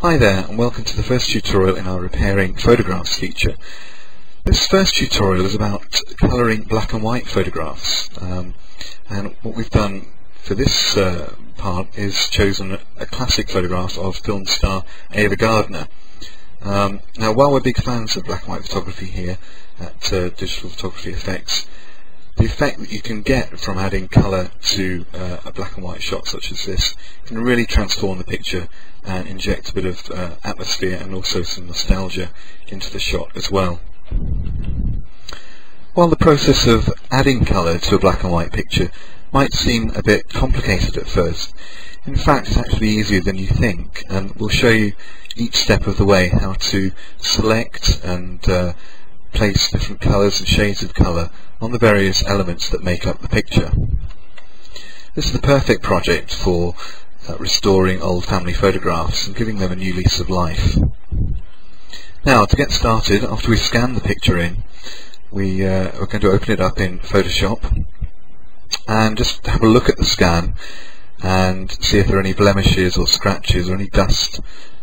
Hi there and welcome to the first tutorial in our repairing photographs feature. This first tutorial is about colouring black and white photographs um, and what we've done for this uh, part is chosen a classic photograph of film star Ava Gardner. Um, now while we're big fans of black and white photography here at uh, Digital Photography Effects the effect that you can get from adding colour to uh, a black and white shot such as this can really transform the picture and inject a bit of uh, atmosphere and also some nostalgia into the shot as well. While the process of adding colour to a black and white picture might seem a bit complicated at first, in fact it's actually easier than you think and we'll show you each step of the way how to select and uh, place different colours and shades of colour on the various elements that make up the picture. This is the perfect project for uh, restoring old family photographs and giving them a new lease of life. Now to get started, after we scan the picture in, we uh, are going to open it up in Photoshop and just have a look at the scan and see if there are any blemishes or scratches or any dust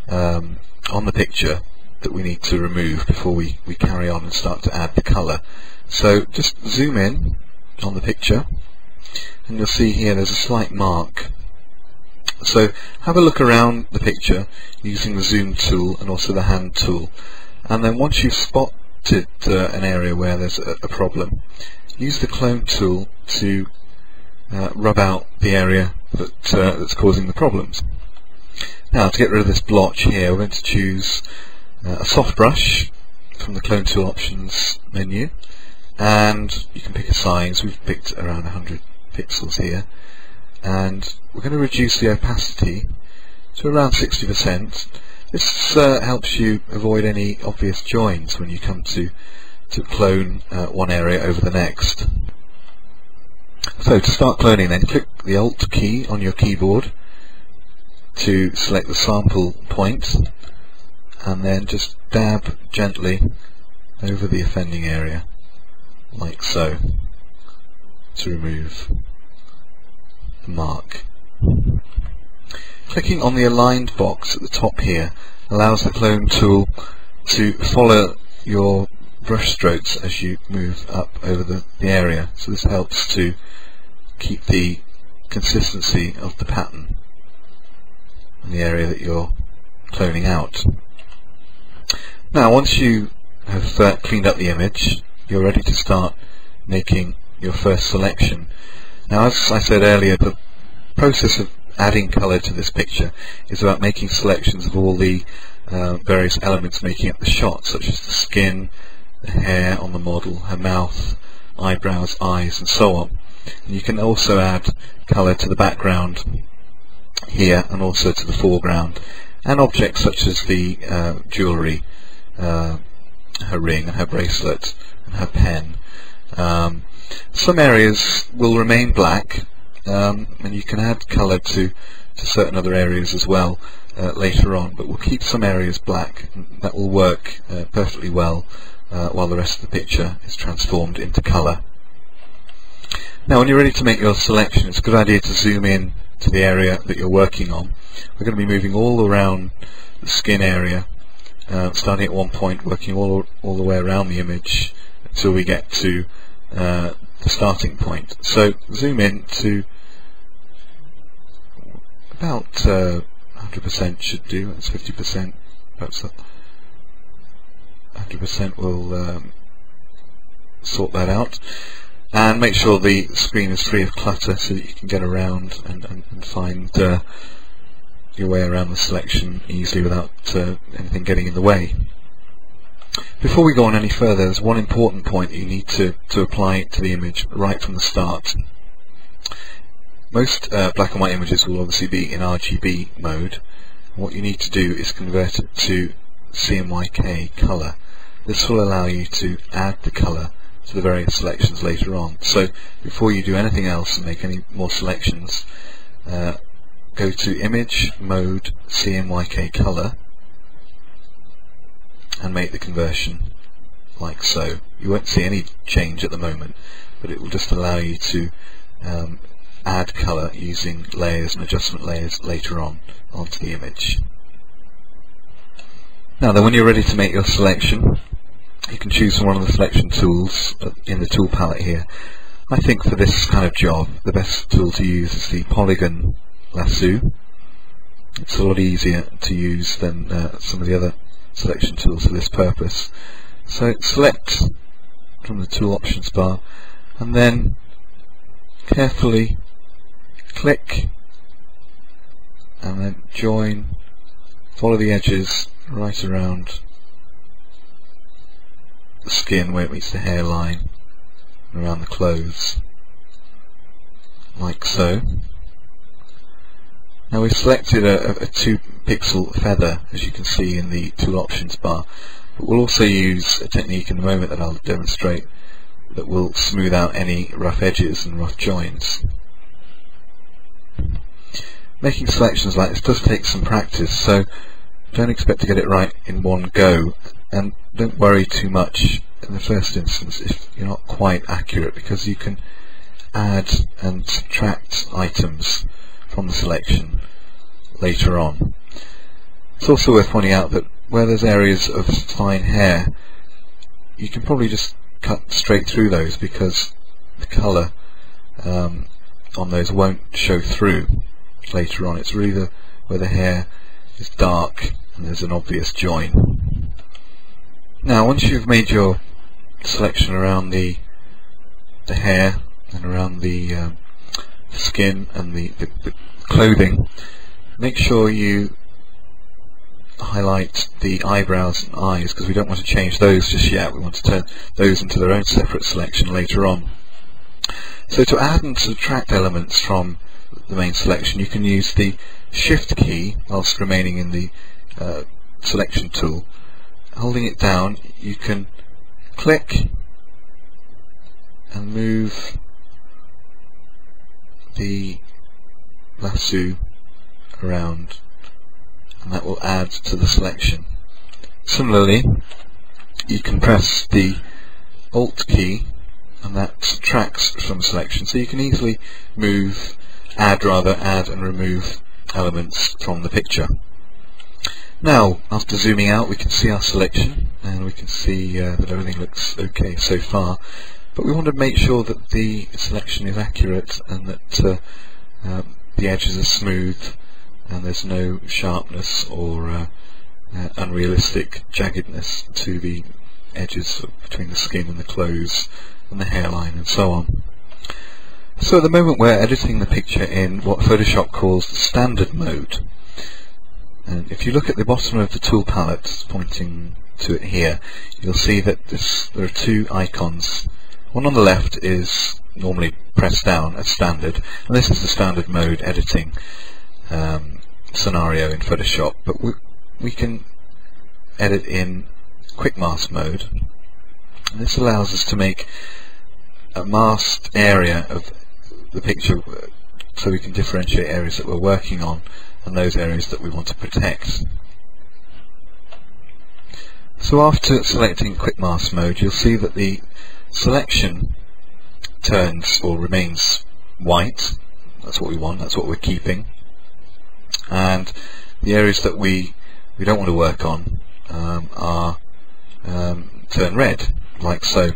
um, on the picture that we need to remove before we, we carry on and start to add the colour. So just zoom in on the picture and you'll see here there's a slight mark. So have a look around the picture using the zoom tool and also the hand tool. And then once you've spotted uh, an area where there's a, a, problem use the clone tool to uh, rub out the area that, uh, that's causing the problems. Now to get rid of this blotch here we're going to choose uh, a soft brush from the clone tool options menu. And you can pick a size, we've picked around 100 pixels here and we're going to reduce the opacity to around 60%. This uh, helps you avoid any obvious joins when you come to, to clone uh, one area over the next. So to start cloning then, click the Alt key on your keyboard to select the sample point and then just dab gently over the offending area like so to remove mark. Clicking on the aligned box at the top here allows the clone tool to follow your brush strokes as you move up over the, the area so this helps to keep the consistency of the pattern in the area that you're cloning out. Now once you have uh, cleaned up the image you're ready to start making your first selection. Now as I said earlier the process of adding colour to this picture is about making selections of all the uh, various elements making up the shot such as the skin, the hair on the model, her mouth, eyebrows, eyes and so on. And you can also add colour to the background here and also to the foreground and objects such as the uh, jewellery uh, her ring and her bracelet and her pen. Um, some areas will remain black um, and you can add colour to, to certain other areas as well uh, later on but we'll keep some areas black that will work uh, perfectly well uh, while the rest of the picture is transformed into colour. Now when you're ready to make your selection it's a good idea to zoom in to the area that you're working on. We're going to be moving all around the skin area uh, starting at one point, working all, all the way around the image until we get to uh, the starting point. So zoom in to about 100% uh, should do, that's 50%, perhaps 100% will um, sort that out and make sure the screen is free of clutter so that you can get around and, and, and find uh, your way around the selection easily without uh, anything getting in the way. Before we go on any further, there's one important point you need to, to apply to the image right from the start. Most uh, black and white images will obviously be in RGB mode. What you need to do is convert it to CMYK colour. This will allow you to add the colour to the various selections later on. So before you do anything else and make any more selections, uh, go to image mode CMYK color and make the conversion like so. You won't see any change at the moment but it will just allow you to um, add colour using layers and adjustment layers later on onto the image. Now then when you're ready to make your selection you can choose from one of the selection tools in the tool palette here. I think for this kind of job the best tool to use is the polygon lasso. It's a lot easier to use than uh, some of the other selection tools for this purpose. So select from the tool options bar and then carefully click and then join, follow the edges right around the skin where it meets the hairline around the clothes like so. Now we've selected a, a 2 pixel feather as you can see in the tool options bar but we'll also use a technique in a moment that I'll demonstrate that will smooth out any rough edges and rough joins. Making selections like this does take some practice so don't expect to get it right in one go and don't worry too much in the first instance if you're not quite accurate because you can add and subtract items from the selection later on. It's also worth pointing out that where there's areas of fine hair you can probably just cut straight through those because the colour um, on those won't show through later on. It's really the, where the hair is dark and there's an obvious join. Now once you've made your selection around the the hair and around the um, skin and the, the, the clothing. Make sure you highlight the eyebrows and eyes because we don't want to change those just yet. We want to turn those into their own separate selection later on. So to add and subtract elements from the main selection you can use the shift key whilst remaining in the uh, selection tool. Holding it down you can click and move the lasso around and that will add to the selection. Similarly you can press the Alt key and that subtracts from selection so you can easily move, add rather, add and remove elements from the picture. Now, after zooming out, we can see our selection, and we can see uh, that everything looks okay so far. But we want to make sure that the selection is accurate and that uh, um, the edges are smooth and there's no sharpness or uh, uh unrealistic jaggedness to the edges between the skin and the clothes and the hairline and so on. So at the moment we're editing the picture in what Photoshop calls the standard mode. And if you look at the bottom of the tool palette, pointing to it here, you'll see that this, there are two icons. One on the left is normally pressed down as standard, and this is the standard mode editing um, scenario in Photoshop, but we, we can edit in quick mask mode. And this allows us to make a masked area of the picture so we can differentiate areas that we're working on and those areas that we want to protect. So after selecting quick mask mode you'll see that the selection turns or remains white. That's what we want, that's what we're keeping. And the areas that we we don't want to work on um, are um, turn red. Like so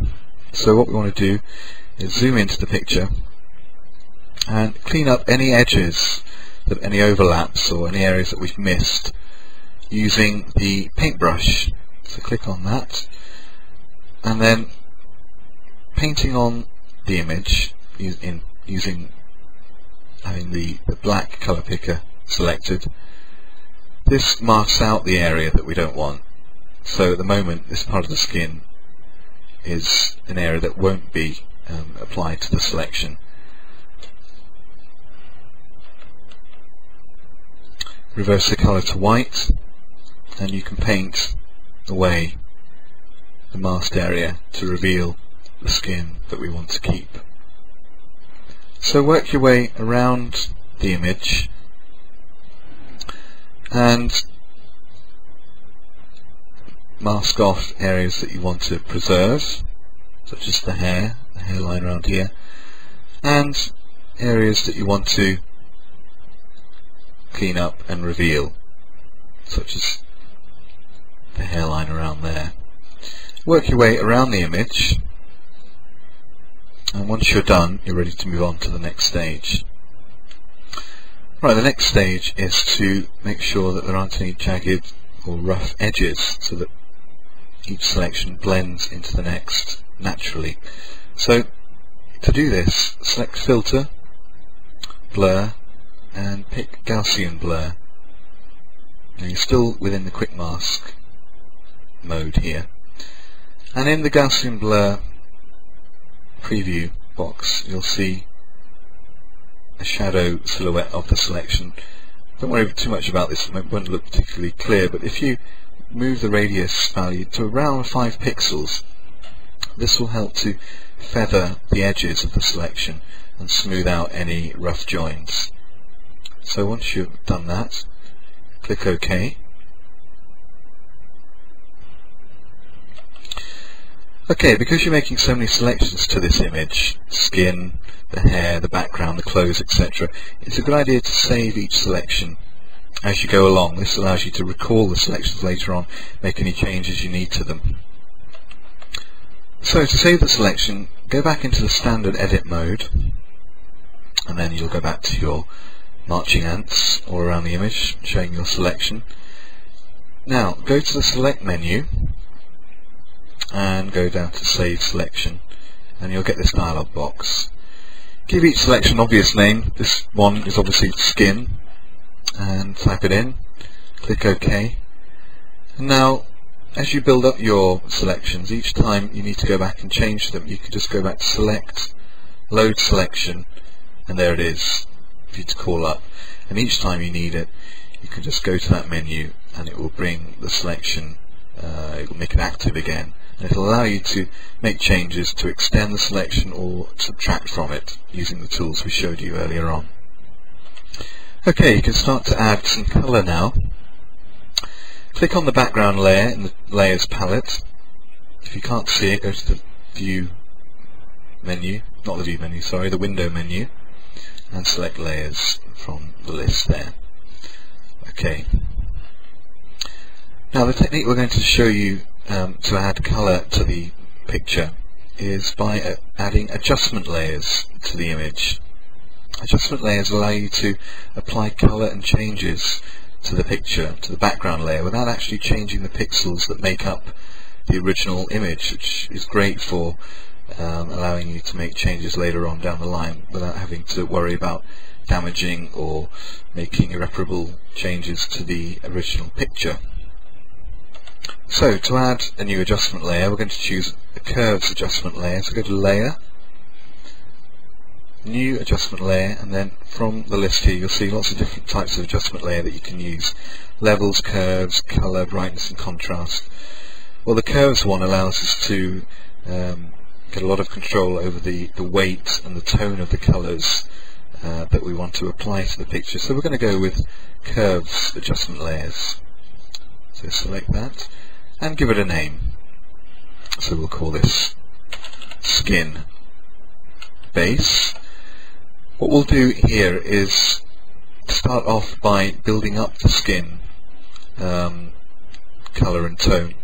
so what we want to do is zoom into the picture and clean up any edges that any overlaps or any areas that we've missed using the paintbrush. So click on that. And then painting on the image in using having the, the black colour picker selected this marks out the area that we don't want. So at the moment this part of the skin is an area that won't be um, applied to the selection. Reverse the colour to white and you can paint away the masked area to reveal the skin that we want to keep. So work your way around the image and mask off areas that you want to preserve such as the hair, the hairline around here and areas that you want to clean up and reveal such as the hairline around there. Work your way around the image and once you're done you're ready to move on to the next stage. Right, the next stage is to make sure that there aren't any jagged or rough edges so that each selection blends into the next naturally. So to do this, select Filter, Blur, and pick Gaussian Blur. Now you're still within the quick mask mode here. And in the Gaussian Blur preview box, you'll see a shadow silhouette of the selection. Don't worry too much about this, it won't look particularly clear, but if you move the radius value to around 5 pixels, this will help to feather the edges of the selection and smooth out any rough joins. So once you've done that, click OK. Okay, because you're making so many selections to this image, skin, the hair, the background, the clothes, etc., it's a good idea to save each selection as you go along. This allows you to recall the selections later on, make any changes you need to them. So to save the selection, go back into the standard edit mode, and then you'll go back to your marching ants all around the image, showing your selection. Now, go to the select menu, and go down to save selection and you'll get this dialog box. Give each selection an obvious name. This one is obviously skin and type it in. Click OK. And now as you build up your selections each time you need to go back and change them you can just go back to select, load selection and there it is for you to call up and each time you need it you can just go to that menu and it will bring the selection uh, it will make it active again and it will allow you to make changes to extend the selection or subtract from it using the tools we showed you earlier on. Okay, you can start to add some colour now. Click on the background layer in the Layers palette. If you can't see it, go to the View menu, not the View menu, sorry, the Window menu, and select Layers from the list there. Okay. Now the technique we're going to show you um, to add colour to the picture is by uh, adding adjustment layers to the image. Adjustment layers allow you to apply colour and changes to the picture, to the background layer, without actually changing the pixels that make up the original image, which is great for um, allowing you to make changes later on down the line without having to worry about damaging or making irreparable changes to the original picture. So to add a new adjustment layer, we're going to choose a curves adjustment layer. So go to Layer, New Adjustment Layer, and then from the list here you'll see lots of different types of adjustment layer that you can use. Levels, curves, color, brightness and contrast. Well the curves one allows us to um, get a lot of control over the, the weight and the tone of the colors uh, that we want to apply to the picture. So we're going to go with curves adjustment layers. So select that and give it a name. So we'll call this skin base. What we'll do here is start off by building up the skin um, colour and tone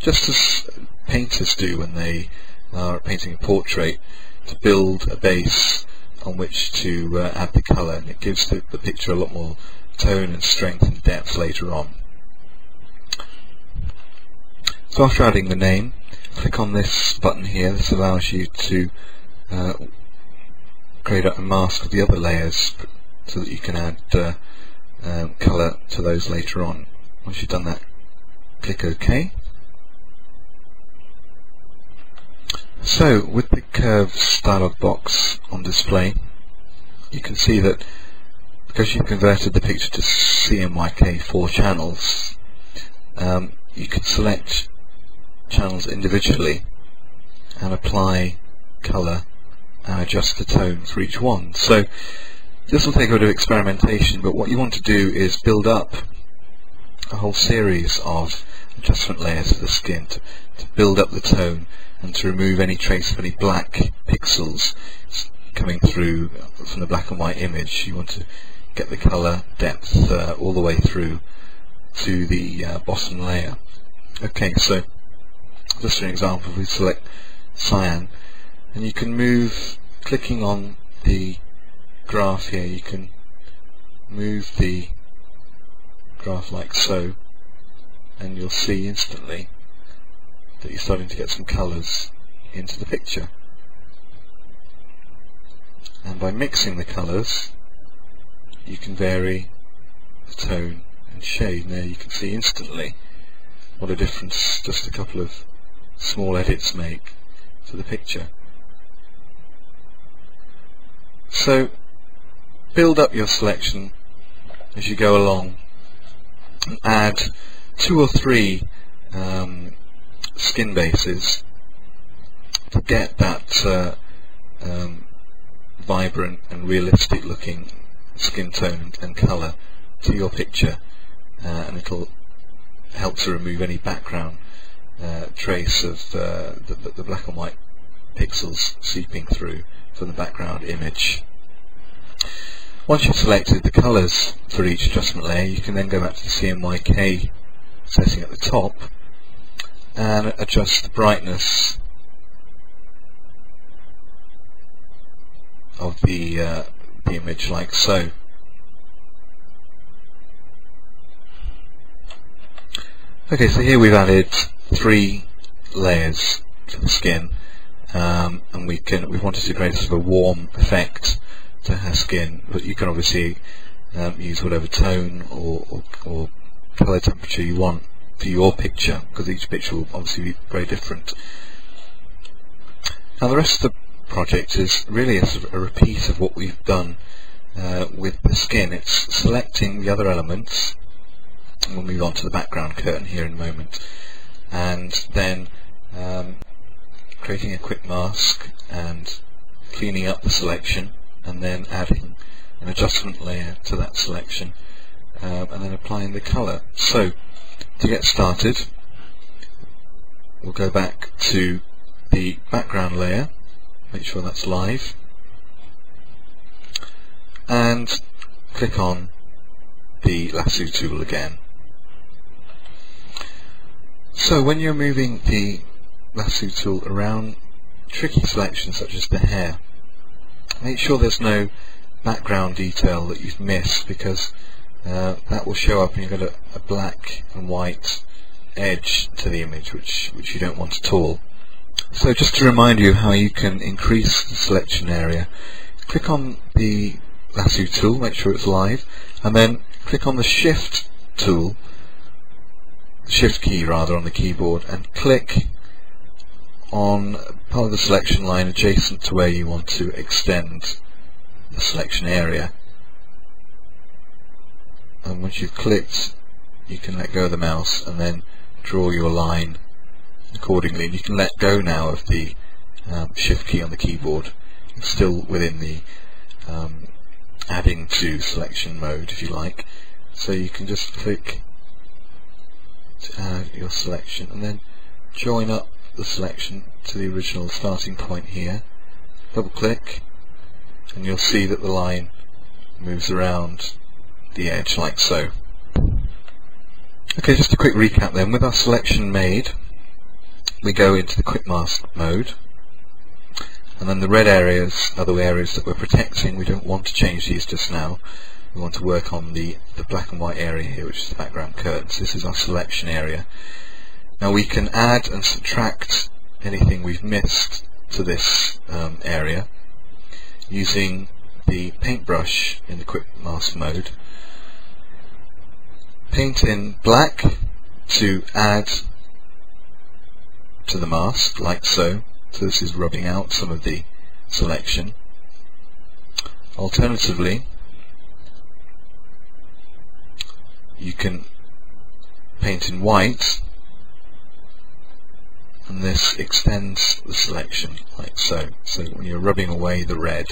just as painters do when they are painting a portrait to build a base on which to uh, add the colour and it gives the, the picture a lot more tone and strength and depth later on. So after adding the name, click on this button here. This allows you to uh, create a mask of the other layers so that you can add uh, um, colour to those later on. Once you've done that, click OK. So with the curves dialog box on display, you can see that because you've converted the picture to CMYK 4 channels, um, you can select channels individually and apply colour and adjust the tone for each one. So this will take a bit of experimentation but what you want to do is build up a whole series of adjustment layers to the skin to, to build up the tone and to remove any trace of any black pixels coming through from the black and white image. You want to get the colour depth uh, all the way through to the uh, bottom layer. Okay, so just an example, we select cyan, and you can move, clicking on the graph here, you can move the graph like so, and you'll see instantly that you're starting to get some colours into the picture. And by mixing the colours, you can vary the tone and shade. Now you can see instantly what a difference just a couple of small edits make to the picture. So build up your selection as you go along and add two or three um, skin bases to get that uh, um, vibrant and realistic looking skin tone and colour to your picture uh, and it'll help to remove any background uh, trace of uh, the, the, black and white pixels seeping through from the background image. Once you've selected the colours for each adjustment layer you can then go back to the CMYK setting at the top and adjust the brightness of the, uh, the image like so. Okay, so here we've added three layers to the skin, um, and we can we wanted to create sort of a warm effect to her skin, but you can obviously um, use whatever tone or, or, or color temperature you want for your picture, because each picture will obviously be very different. Now the rest of the project is really a, sort of a repeat of what we've done uh, with the skin. It's selecting the other elements, and we'll move on to the background curtain here in a moment, and then um, creating a quick mask and cleaning up the selection and then adding an adjustment layer to that selection um, and then applying the colour. So to get started we'll go back to the background layer make sure that's live and click on the lasso tool again so when you're moving the lasso tool around tricky selections such as the hair make sure there's no background detail that you've missed because uh, that will show up and you've got a, a, black and white edge to the image which, which you don't want at all. So just to remind you how you can increase the selection area, click on the lasso tool, make sure it's live, and then click on the shift tool shift key rather on the keyboard and click on part of the selection line adjacent to where you want to extend the selection area. And once you've clicked you can let go of the mouse and then draw your line accordingly. And you can let go now of the um, shift key on the keyboard. It's still within the um, adding to selection mode if you like. So you can just click add uh, your selection and then join up the selection to the original starting point here. Double click and you'll see that the line moves around the edge like so. Okay just a quick recap then. With our selection made we go into the quick mask mode and then the red areas are the areas that we're protecting. We don't want to change these just now we want to work on the, the black and white area here, which is the background curtains. This is our selection area. Now we can add and subtract anything we've missed to this um, area using the paintbrush in the quick mask mode. Paint in black to add to the mask, like so. So this is rubbing out some of the selection. Alternatively, you can paint in white and this extends the selection like so. So when you're rubbing away the red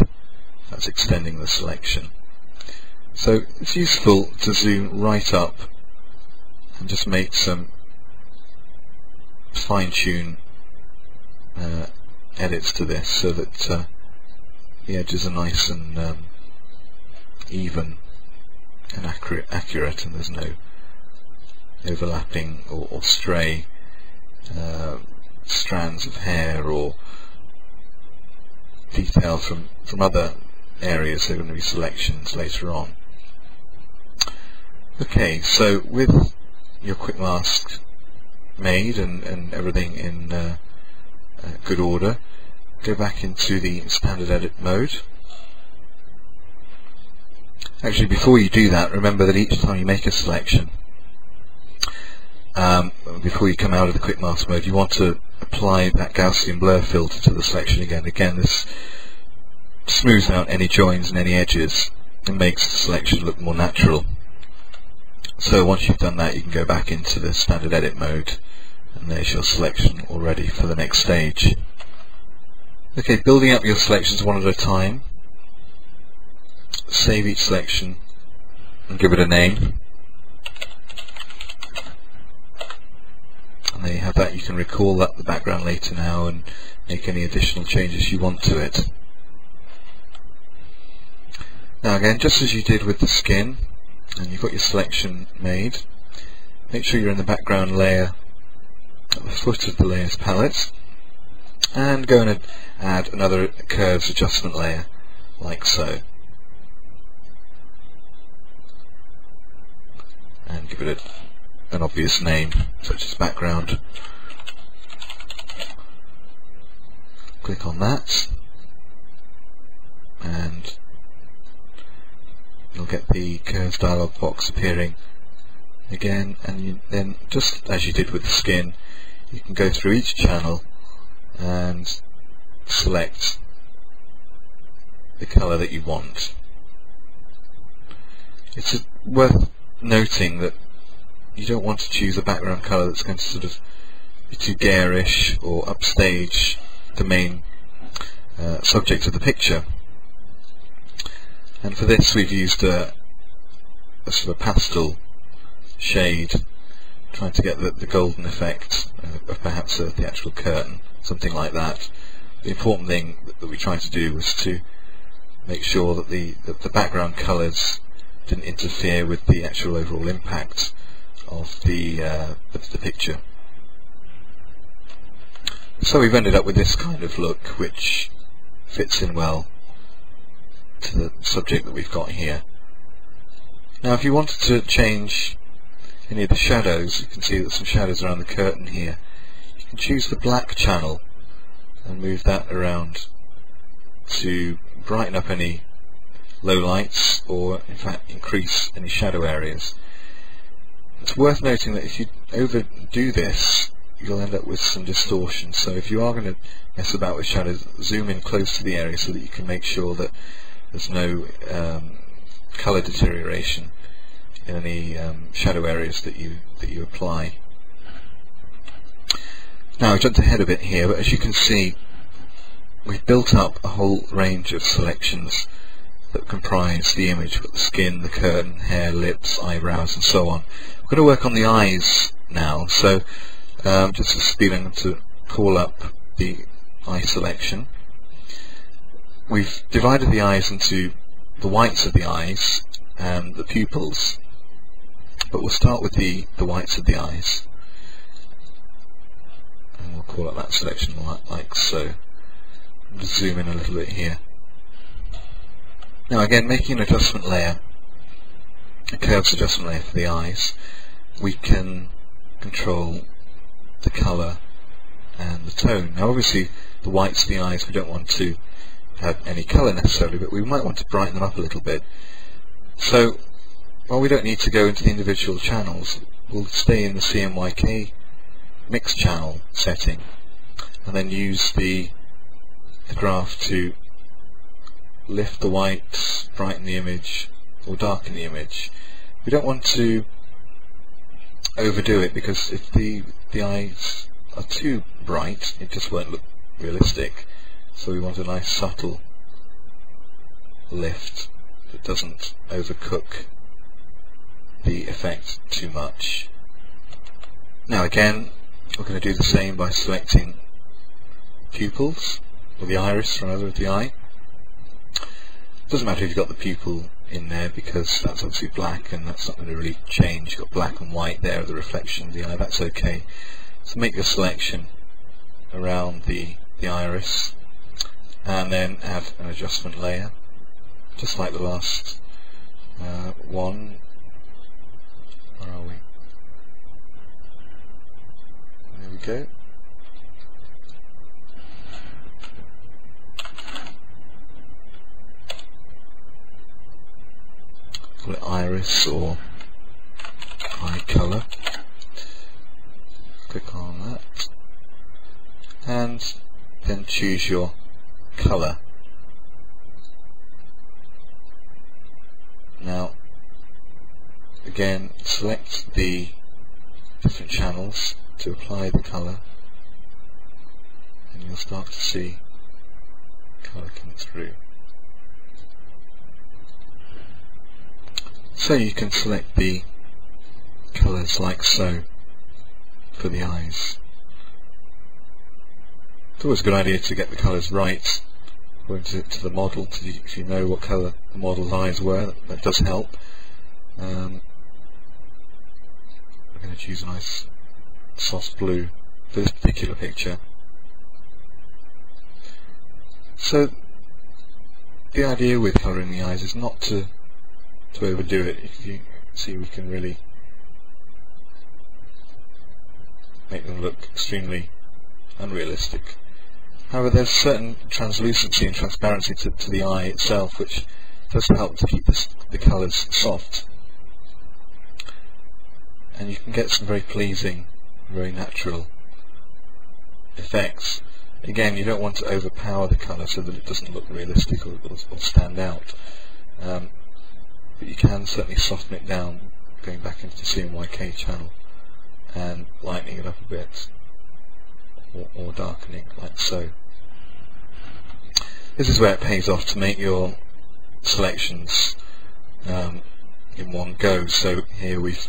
that's extending the selection. So it's useful to zoom right up and just make some fine-tune uh, edits to this so that uh, the edges are nice and um, even and accurate, accurate and there's no overlapping or, or stray uh, strands of hair or details from, from other areas. There are going to be selections later on. Okay, so with your quick mask made and, and everything in uh, uh, good order, go back into the standard edit mode. Actually, before you do that, remember that each time you make a selection, um, before you come out of the quick mask mode, you want to apply that Gaussian blur filter to the selection again. Again, this smooths out any joins and any edges and makes the selection look more natural. So once you've done that, you can go back into the standard edit mode and there's your selection already for the next stage. Okay, building up your selections one at a time. Save each selection and give it a name. And there you have that. You can recall that the background later now and make any additional changes you want to it. Now again, just as you did with the skin, and you've got your selection made, make sure you're in the background layer at the foot of the layers palette, and go and add another curves adjustment layer, like so. And give it a, an obvious name, such as background. Click on that, and you'll get the curves dialog box appearing again and you, then just as you did with the skin you can go through each channel and select the colour that you want. It's worth noting that you don't want to choose a background colour that's going to sort of be too garish or upstage the main uh, subject of the picture and for this we've used a, a sort of pastel shade trying to get the, the golden effect of perhaps a, theatrical curtain, something like that. The important thing that, we tried to do was to make sure that the, that the background colours didn't interfere with the actual overall impact of the, uh, of the picture. So we've ended up with this kind of look which fits in well to the subject that we've got here. Now if you wanted to change any of the shadows, you can see that some shadows around the curtain here. You can choose the black channel and move that around to brighten up any low lights or in fact increase any shadow areas. It's worth noting that if you overdo this you'll end up with some distortion so if you are going to mess about with shadows zoom in close to the area so that you can make sure that there's no um, colour deterioration in any um, shadow areas that you that you apply. Now I've jumped ahead a bit here, but as you can see, we've built up a whole range of selections that comprise the image. The skin, the curtain, hair, lips, eyebrows, and so on. We're going to work on the eyes now, so um, just going to call up the eye selection we've divided the eyes into the whites of the eyes and the pupils but we'll start with the, the whites of the eyes and we'll call it that selection like, like so just zoom in a little bit here now again making an adjustment layer a curves adjustment layer for the eyes we can control the colour and the tone now obviously the whites of the eyes we don't want to have any colour necessarily, but we might want to brighten them up a little bit. So, while we don't need to go into the individual channels, we'll stay in the CMYK mix channel setting and then use the, the graph to lift the whites, brighten the image, or darken the image. We don't want to overdo it because if the, the eyes are too bright, it just won't look realistic. So we want a nice subtle lift that doesn't overcook the effect too much. Now again, we're going to do the same by selecting pupils, or the iris rather of the eye. Doesn't matter if you've got the pupil in there because that's obviously black and that's not going to really change. You've got black and white there, the reflection of the eye, that's okay. So make your selection around the, the iris and then add an adjustment layer just like the last uh, one where are we there we go call it iris or eye color click on that. And then choose your color now again select the different channels to apply the color and you'll start to see color come through So you can select the colours like so for the eyes. It's always a good idea to get the colours right according to, to the model, to, if you know what colour the model's eyes were, that, that does help. Um, I'm going to choose a nice soft blue for this particular picture. So the idea with colouring the eyes is not to to overdo it. You see, we can really make them look extremely unrealistic. However, there's certain translucency and transparency to, to the eye itself, which does help to keep this, the colours soft. And you can get some very pleasing, very natural effects. Again, you don't want to overpower the colour so that it doesn't look realistic or, or, or stand out. Um, but you can certainly soften it down going back into the CMYK channel and lightening it up a bit or, or darkening like so. This is where it pays off to make your selections um, in one go. So here we've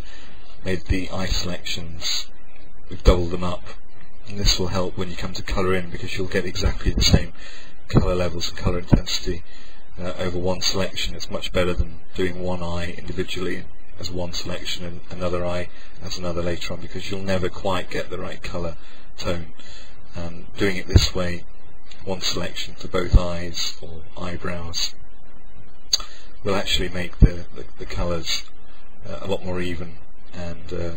made the eye selections, we've doubled them up and this will help when you come to colour in because you'll get exactly the same colour levels and colour intensity uh, over one selection. It's much better than doing one eye individually as one selection and another eye as another later on because you'll never quite get the right colour tone. Um, doing it this way, one selection for both eyes or eyebrows will actually make the, the, the colours uh, a lot more even and uh,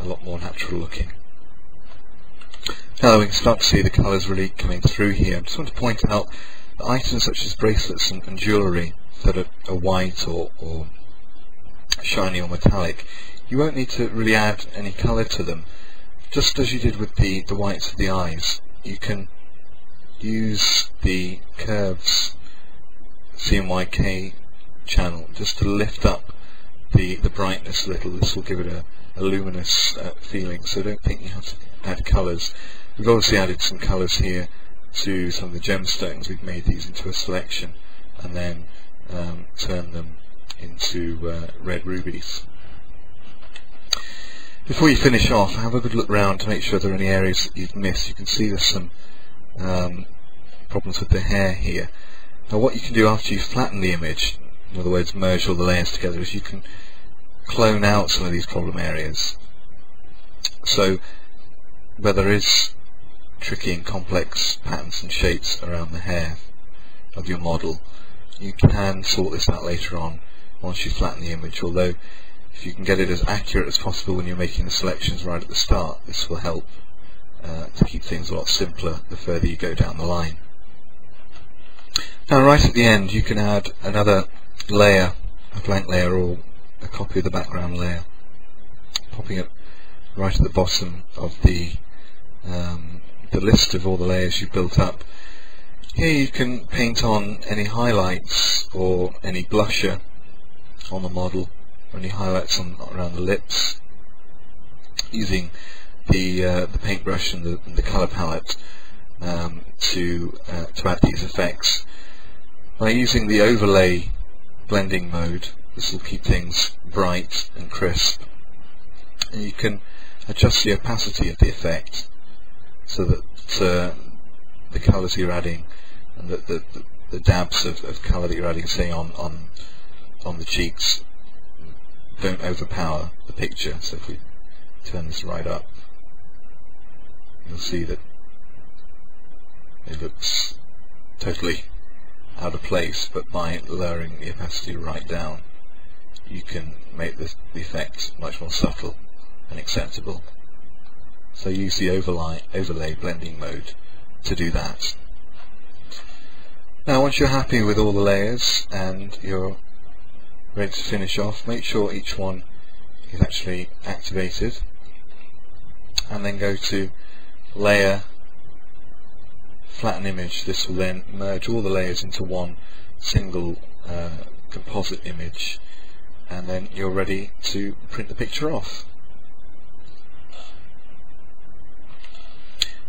a lot more natural looking. Now we can start to see the colours really coming through here. I just want to point out items such as bracelets and, and jewellery that are, are white or, or shiny or metallic, you won't need to really add any colour to them. Just as you did with the, the whites of the eyes, you can use the curves CMYK channel just to lift up the, the brightness a little. This will give it a, a luminous uh, feeling, so don't think you have to add colours. We've obviously added some colours here to some of the gemstones, we've made these into a selection and then um, turned them into uh, red rubies. Before you finish off, have a good look around to make sure there are any areas that you've missed. You can see there's some um, problems with the hair here. Now what you can do after you've flattened the image, in other words merge all the layers together, is you can clone out some of these problem areas. So where there is tricky and complex patterns and shapes around the hair of your model. You can sort this out later on once you flatten the image, although if you can get it as accurate as possible when you're making the selections right at the start, this will help uh, to keep things a lot simpler the further you go down the line. Now right at the end you can add another layer, a blank layer or a copy of the background layer, popping it right at the bottom of the um, the list of all the layers you've built up. Here you can paint on any highlights or any blusher on the model, or any highlights on, around the lips, using the uh, the paintbrush and the, and the color palette um, to uh, to add these effects. By using the overlay blending mode, this will keep things bright and crisp, and you can adjust the opacity of the effect so that uh, the colours you're adding and the, the, the dabs of, of colour that you're adding, say on, on, on the cheeks, don't overpower the picture. So if we turn this right up, you'll see that it looks totally out of place but by lowering the opacity right down you can make the, the effect much more subtle and acceptable. So use the overlay, overlay blending mode to do that. Now once you're happy with all the layers and you're ready to finish off, make sure each one is actually activated and then go to layer flatten image this will then merge all the layers into one single uh, composite image and then you're ready to print the picture off.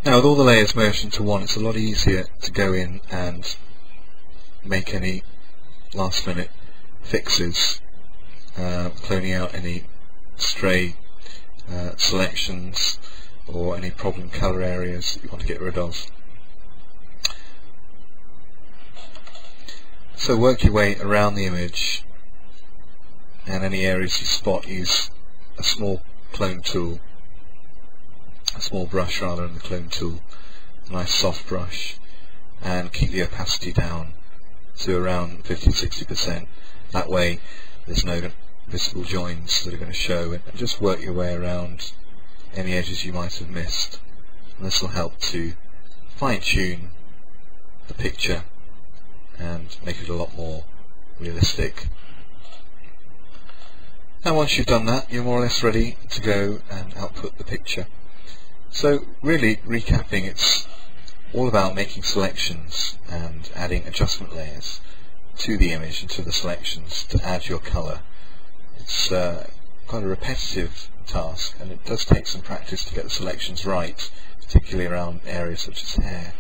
Now with all the layers merged into one it's a lot easier to go in and make any last minute fixes uh, cloning out any stray uh, selections or any problem color areas that you want to get rid of. So work your way around the image and any areas you spot use a small clone tool a small brush rather than the clone tool a nice soft brush and keep the opacity down to around 50-60% that way there's no visible joins that are going to show and just work your way around any edges you might have missed. And this will help to fine-tune the picture and make it a lot more realistic. Now once you've done that, you're more or less ready to go and output the picture. So really, recapping, it's all about making selections and adding adjustment layers to the image and to the selections to add your colour. It's uh, quite a repetitive task and it does take some practice to get the selections right, particularly around areas such as hair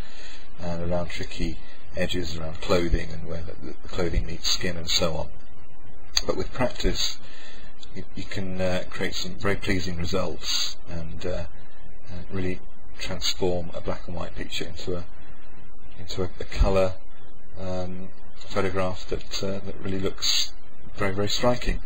and around tricky edges around clothing and where the, the clothing meets skin and so on. But with practice you, you can uh, create some very pleasing results and uh, really transform a black and white picture into a into a, a colour um, photograph that uh, that really looks very very striking.